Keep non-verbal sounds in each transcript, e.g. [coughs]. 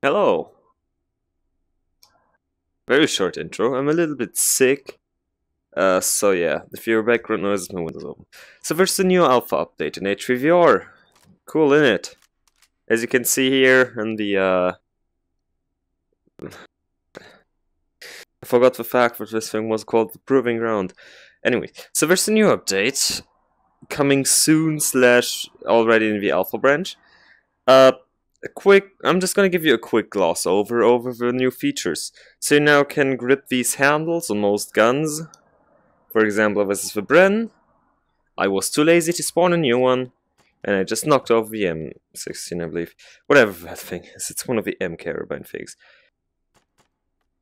Hello. Very short intro. I'm a little bit sick. Uh, so yeah, if your background noise is my windows open. So there's the new alpha update in H3VR. Cool, in it. As you can see here in the uh [sighs] I forgot the fact that this thing was called the Proving Ground. Anyway, so there's a new update coming soon slash already in the alpha branch. Uh, a quick, I'm just gonna give you a quick gloss over over the new features. So you now can grip these handles on most guns. For example, this is the Bren. I was too lazy to spawn a new one, and I just knocked off the M16, I believe. Whatever that thing is, it's one of the M carbine things.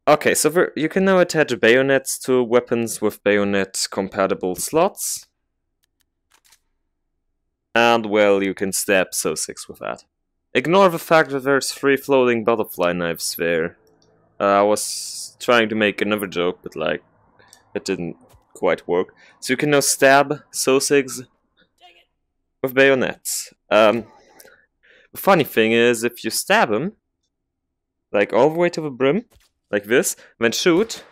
Okay, so for, you can now attach bayonets to weapons with bayonet compatible slots. And well, you can stab Sosigs with that. Ignore the fact that there's three floating butterfly knives there. Uh, I was trying to make another joke, but like, it didn't quite work. So you can now stab Sosigs with bayonets. Um, the funny thing is, if you stab him, like all the way to the brim, like this, then shoot,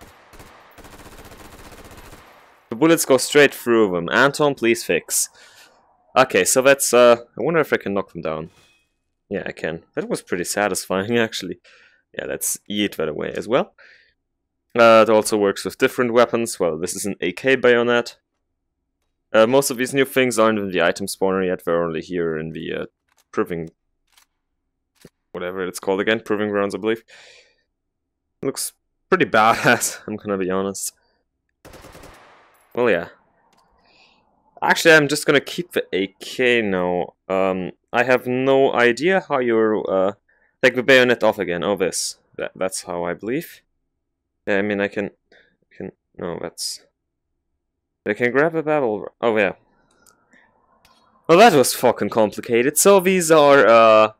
the bullets go straight through them. Anton, please fix. Okay, so that's, uh, I wonder if I can knock them down. Yeah, I can. That was pretty satisfying, [laughs] actually. Yeah, let's eat that away as well. Uh, it also works with different weapons. Well, this is an AK bayonet. Uh, most of these new things aren't in the item spawner yet, they're only here in the uh, proving... whatever it's called again, proving grounds, I believe. Looks pretty [laughs] badass, I'm gonna be honest. Well, yeah. Actually, I'm just gonna keep the AK now. Um, I have no idea how you uh, take the bayonet off again. Oh, this. That, that's how I believe. Yeah, I mean, I can... can no, that's... I can grab a barrel... Oh, yeah. Well, that was fucking complicated. So these are, uh...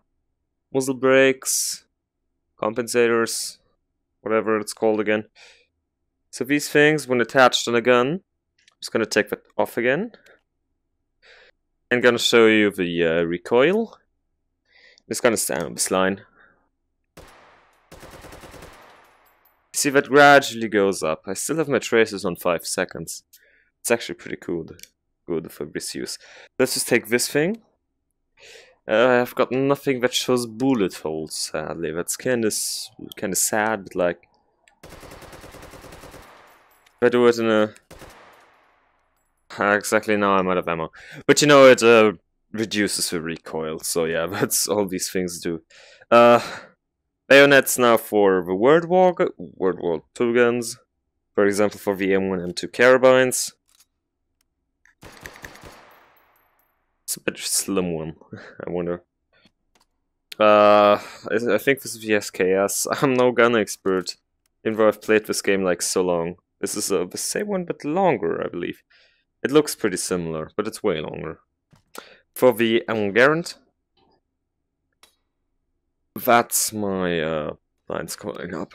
Muzzle brakes... Compensators... Whatever it's called again. So these things, when attached on a gun... I'm just gonna take that off again. I'm gonna show you the uh, recoil. Just gonna stand on this line. See that gradually goes up. I still have my traces on 5 seconds. It's actually pretty good, good for this use. Let's just take this thing. Uh, I've got nothing that shows bullet holes, sadly. That's kinda, kinda sad, but like... If I do it in a exactly now I'm out of ammo. But you know, it uh, reduces the recoil, so yeah, [laughs] that's all these things do. Uh, bayonets now for the World War, World War II guns. For example, for the M1 M2 carbines. It's a bit slim one, [laughs] I wonder. Uh, I, I think this is the SKS. [laughs] I'm no gun expert, even though I've played this game like so long. This is uh, the same one, but longer, I believe. It looks pretty similar, but it's way longer. For the Garand, that's my uh, lines calling up.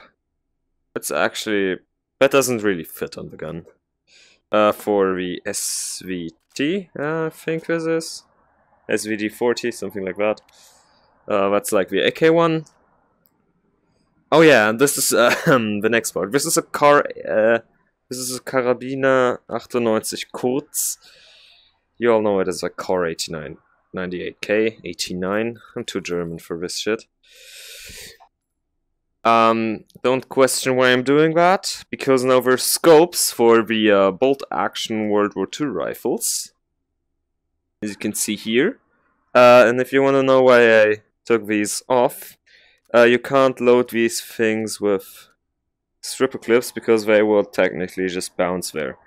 It's actually, that doesn't really fit on the gun. Uh, for the SVT, I think this is. SVD40, something like that. Uh, that's like the AK-1. Oh yeah, this is uh, [laughs] the next part. This is a car uh, this is a Karabiner 98 Kurz. You all know it as a Car 89, 98K, 89. I'm too German for this shit. Um, don't question why I'm doing that, because now there's scopes for the uh, bolt action World War II rifles. As you can see here. Uh, and if you want to know why I took these off, uh, you can't load these things with stripper clips because they will technically just bounce there.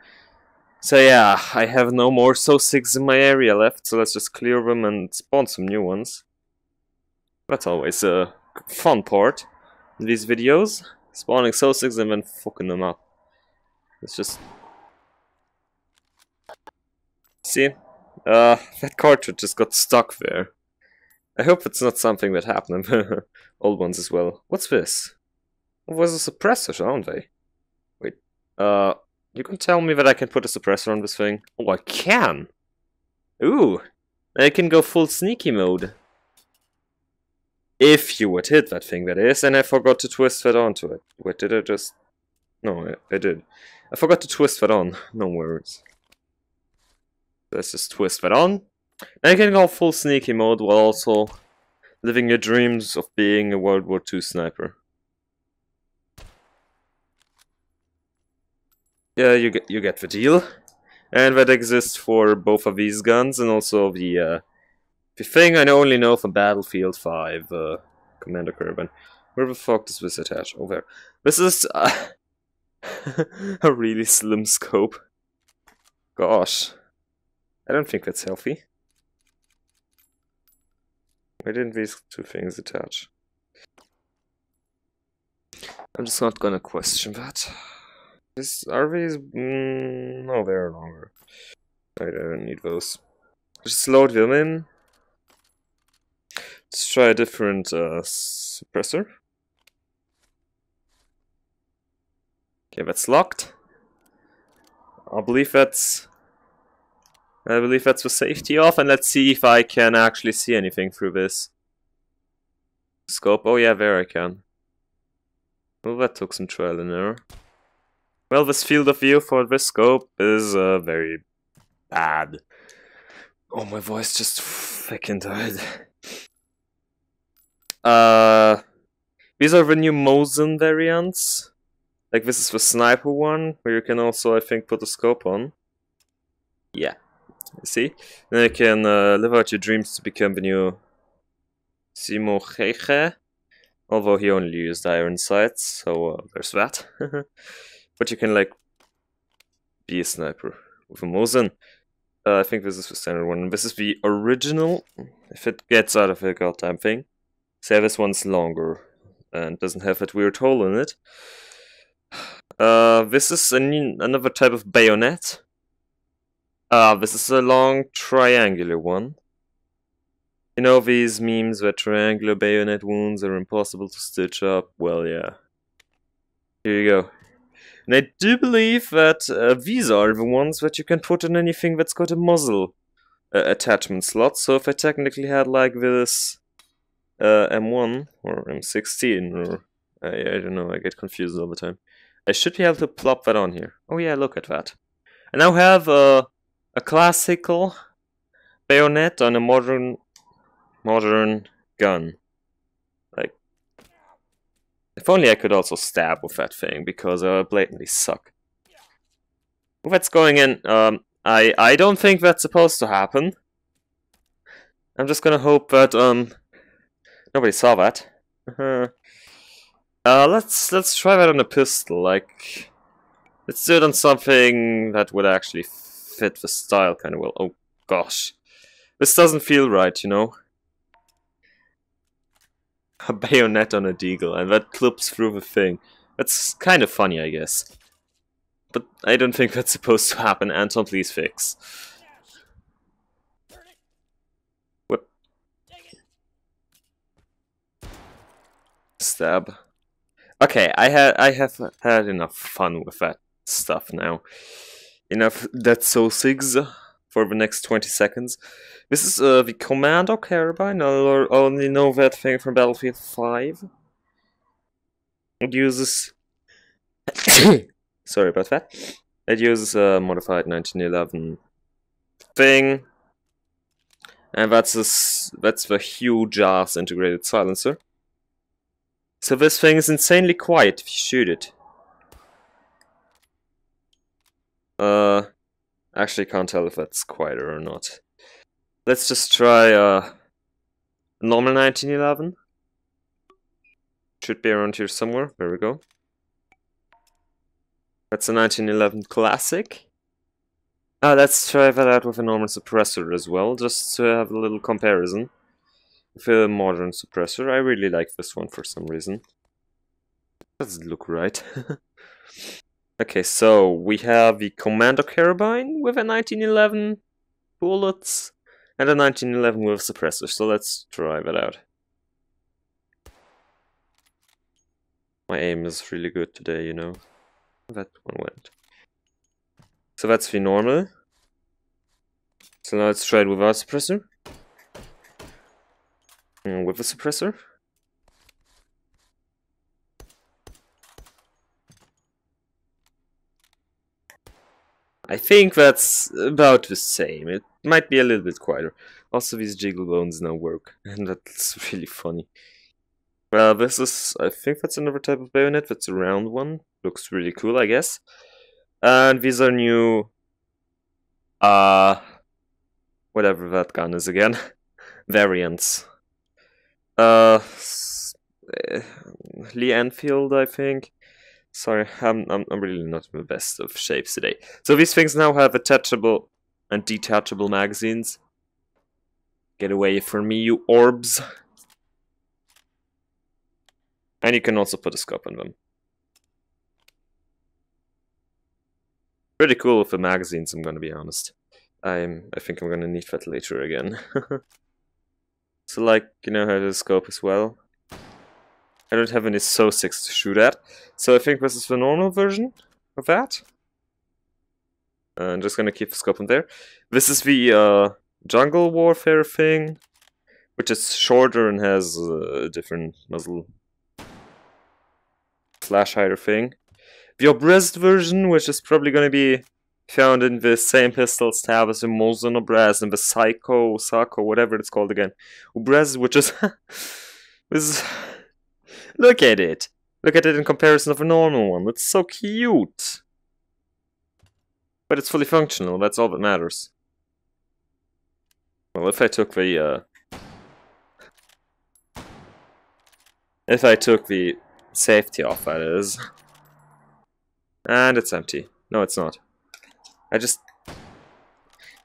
So yeah, I have no more Sosigs in my area left, so let's just clear them and spawn some new ones. That's always a fun part in these videos. Spawning Sosigs and then fucking them up. It's just... See? Uh, that cartridge just got stuck there. I hope it's not something that happened [laughs] old ones as well. What's this? Was a suppressor, aren't they? Wait, uh, you can tell me that I can put a suppressor on this thing? Oh, I can! Ooh, I can go full sneaky mode. If you would hit that thing, that is, and I forgot to twist that onto it. Wait, did I just... No, I, I did. I forgot to twist that on. No worries. Let's just twist that on. And you can go full sneaky mode while also living your dreams of being a World War II sniper. Yeah, you get you get the deal. And that exists for both of these guns and also the uh, the thing I only know from Battlefield 5, uh, Commando Carbine. Where the fuck does this attach? Oh, there. This is uh, [laughs] a really slim scope. Gosh. I don't think that's healthy. Why didn't these two things attach? I'm just not gonna question that. This, are these... Mm, no, they're longer. I don't need those. Just load them in. Let's try a different uh, suppressor. Okay, that's locked. I believe that's... I believe that's the safety off, and let's see if I can actually see anything through this. Scope, oh yeah, there I can. Well, that took some trial and error. Well, this field of view for this scope is uh, very bad. Oh, my voice just fucking died. Uh, these are the new Mosin variants. Like this is the sniper one, where you can also, I think, put a scope on. Yeah, see? Then you can uh, live out your dreams to become the new Simo Häyhä. Although he only used iron sights, so uh, there's that. [laughs] but you can, like, be a sniper with a Mosin. Uh, I think this is the standard one. This is the original, if it gets out of the goddamn thing. Say this one's longer and doesn't have that weird hole in it. [sighs] Uh, this is an, another type of bayonet. Uh, this is a long triangular one. You know these memes where triangular bayonet wounds are impossible to stitch up? Well, yeah. Here you go. And I do believe that uh, these are the ones that you can put in anything that's got a muzzle uh, attachment slot. So if I technically had like this uh, M1 or M16 or I, I don't know, I get confused all the time. I should be able to plop that on here. Oh yeah, look at that. I now have a, a classical bayonet on a modern modern gun. If only I could also stab with that thing, because I blatantly suck. That's going in? Um, I I don't think that's supposed to happen. I'm just gonna hope that um Nobody saw that. [laughs] uh, let's let's try that on a pistol. Like, let's do it on something that would actually fit the style kind of well. Oh gosh, this doesn't feel right, you know. [laughs] A bayonet on a deagle, and that clips through the thing. That's kind of funny, I guess. But I don't think that's supposed to happen. Anton, please fix. stab. Okay, I had I have had enough fun with that stuff now. Enough Dead Sosigs for the next 20 seconds. This is uh, the Commando Carbine. I only know that thing from Battlefield 5. It uses... [coughs] Sorry about that. It uses a modified 1911 thing. And that's, a, that's the huge ass integrated silencer. So this thing is insanely quiet if you shoot it. Uh, actually can't tell if that's quieter or not. Let's just try uh, normal 1911. Should be around here somewhere. There we go. That's a 1911 classic. Uh, let's try that out with a normal suppressor as well, just to have a little comparison with a modern suppressor. I really like this one for some reason. Doesn't look right. [laughs] okay, so we have the Commando Carbine with a 1911 bullets and a 1911 with a suppressor. So let's try that out. My aim is really good today, you know. That one went. So that's the normal. So now let's try it without suppressor. Mm, with a suppressor. I think that's about the same. It might be a little bit quieter. Also, these jiggle bones now work, [laughs] and that's really funny. Well, this is, I think that's another type of bayonet, that's a round one. Looks really cool, I guess. And these are new, uh, whatever that gun is again, [laughs] variants. Uh, eh, Lee Enfield, I think. Sorry, I'm, I'm, I'm really not in the best of shapes today. So these things now have attachable and detachable magazines. Get away from me, you orbs. And you can also put a scope on them. Pretty cool with the magazines, I'm gonna be honest. I'm, I think I'm gonna need that later again. [laughs] so like, you know how to scope as well. I don't have any Sosigs to shoot at, so I think this is the normal version of that. Uh, I'm just gonna keep the scope on there. This is the uh, jungle warfare thing, which is shorter and has a different muzzle flash hider thing. The Obrez version, which is probably gonna be found in the same pistol stab as the Mosin Obrez and the Psycho, Psycho, whatever it's called again. Obrez, which is... [laughs] is Look at it. Look at it in comparison of a normal one. It's so cute. But it's fully functional, that's all that matters. Well, if I took the, uh... If I took the safety off, that is. And it's empty. No, it's not. I just...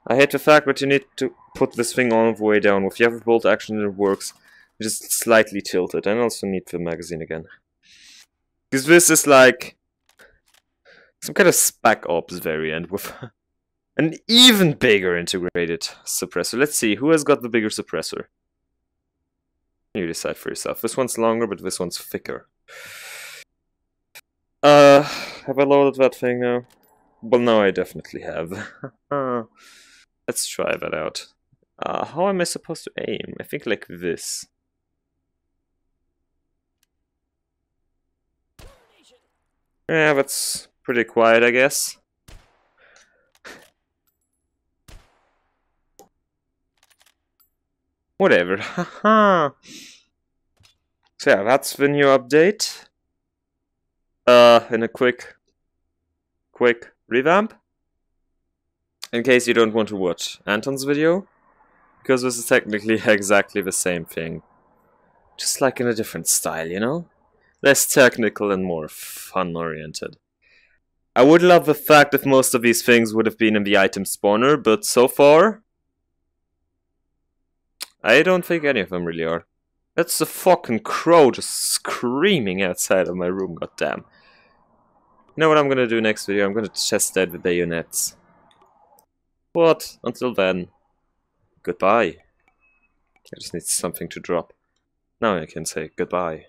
I hate the fact that you need to put this thing all the way down. With the other bolt action it works just slightly tilted. And also need the magazine again. Because this is like some kind of spec ops variant with [laughs] an even bigger integrated suppressor. Let's see, who has got the bigger suppressor? You decide for yourself. This one's longer, but this one's thicker. Uh, have I loaded that thing now? Well, no, I definitely have. [laughs] Let's try that out. Uh, how am I supposed to aim? I think like this. Yeah, that's pretty quiet, I guess. Whatever. [laughs] Haha So yeah, that's the new update. Uh, in a quick, quick revamp. In case you don't want to watch Anton's video. Because this is technically [laughs] exactly the same thing. Just like in a different style, you know? Less technical and more fun-oriented. I would love the fact if most of these things would have been in the item spawner, but so far... I don't think any of them really are. That's a fucking crow just screaming outside of my room, goddamn. You know what I'm gonna do next video? I'm gonna test that with bayonets. But, until then, goodbye. I just need something to drop. Now I can say goodbye.